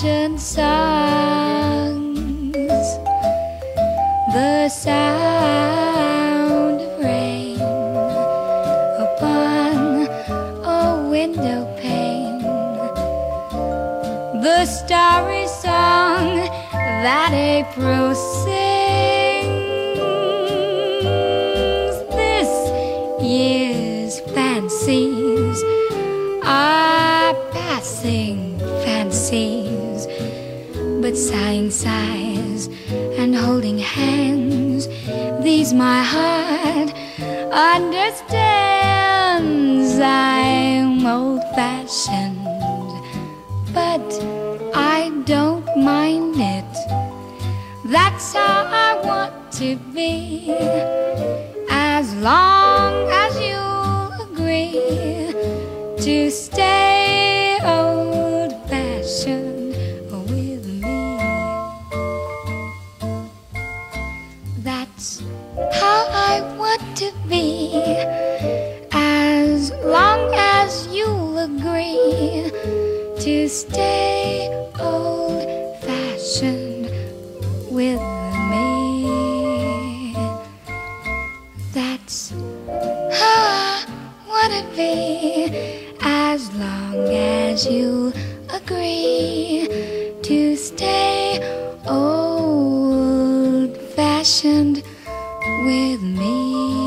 fashioned songs, the sound of rain upon a window pane, the starry song that April sings. This year's fancies are passing fancies, but sighing sighs and holding hands. These my heart understands. I'm old fashioned, but I don't mind it. That's how I want to be. As long as you'll agree to stay how I want to be. As long as you agree to stay old fashioned with me. That's how I want to be. As long as you agree to stay. with me.